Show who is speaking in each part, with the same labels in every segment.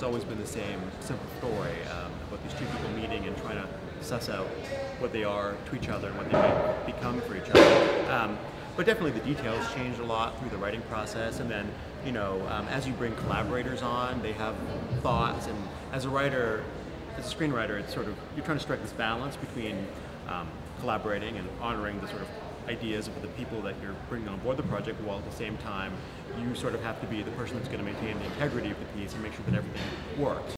Speaker 1: It's always been the same simple story um, about these two people meeting and trying to suss out what they are to each other and what they might become for each other. Um, but definitely the details changed a lot through the writing process, and then you know um, as you bring collaborators on, they have thoughts, and as a writer, as a screenwriter, it's sort of you're trying to strike this balance between um, collaborating and honoring the sort of ideas of the people that you're bringing on board the project, while at the same time you sort of have to be the person that's going to maintain the integrity of the piece and make sure that everything works.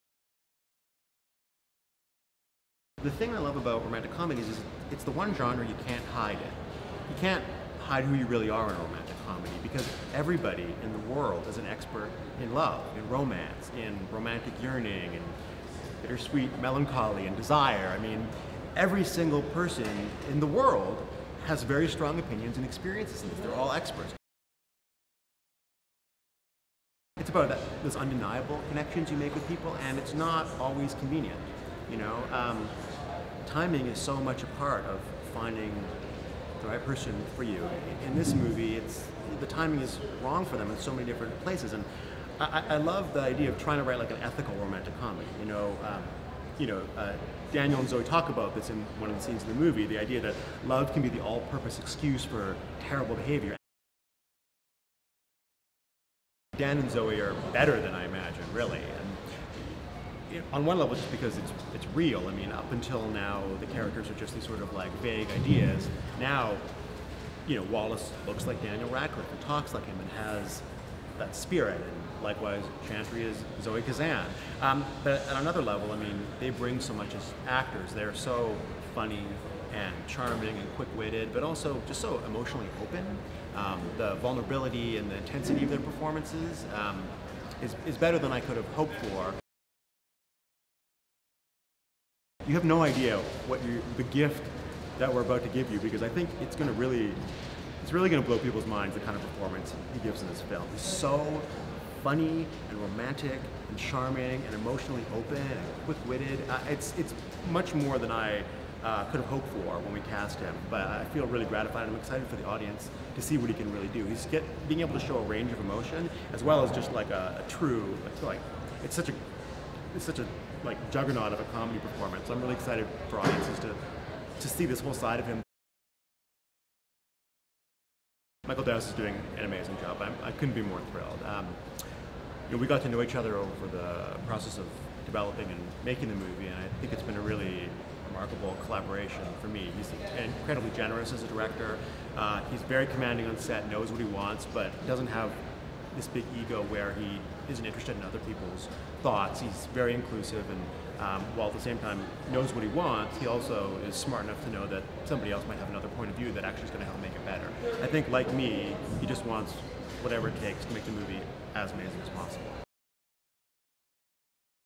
Speaker 1: The thing I love about romantic comedies is it's the one genre you can't hide it. You can't hide who you really are in a romantic comedy because everybody in the world is an expert in love, in romance, in romantic yearning, and bittersweet melancholy and desire. I mean, every single person in the world has very strong opinions and experiences in this. They're all experts. It's about that, those undeniable connections you make with people, and it's not always convenient. You know, um, timing is so much a part of finding the right person for you. In this movie, it's the timing is wrong for them in so many different places, and I, I love the idea of trying to write like an ethical romantic comedy. You know, um, you know, uh, Daniel and Zoe talk about this in one of the scenes in the movie. The idea that love can be the all-purpose excuse for terrible behavior. Dan and Zoe are better than I imagine, really. And on one level, just because it's it's real. I mean, up until now, the characters are just these sort of like vague ideas. Now, you know, Wallace looks like Daniel Radcliffe and talks like him and has that spirit. And likewise, Chantry is Zoe Kazan. Um, but at another level, I mean, they bring so much as actors. They're so funny and charming and quick-witted, but also just so emotionally open. Um, the vulnerability and the intensity of their performances um, is, is better than I could have hoped for. You have no idea what you, the gift that we're about to give you because I think it's going to really, it's really going to blow people's minds the kind of performance he gives in this film. He's so funny and romantic and charming and emotionally open and quick-witted. Uh, it's it's much more than I uh, could have hoped for when we cast him. But I feel really gratified. I'm excited for the audience to see what he can really do. He's get, being able to show a range of emotion as well as just like a, a true like it's such a it's such a like juggernaut of a comedy performance. So I'm really excited for audiences to to see this whole side of him. Michael Dowse is doing an amazing job. I'm, I could not be more thrilled. Um, you know, we got to know each other over the process of developing and making the movie, and I think it's been a really remarkable collaboration for me. He's incredibly generous as a director. Uh, he's very commanding on set, knows what he wants, but doesn't have this big ego where he isn't interested in other people's thoughts. He's very inclusive and um, while at the same time knows what he wants, he also is smart enough to know that somebody else might have another point of view that actually is going to help make it better. I think like me, he just wants whatever it takes to make the movie as amazing as possible.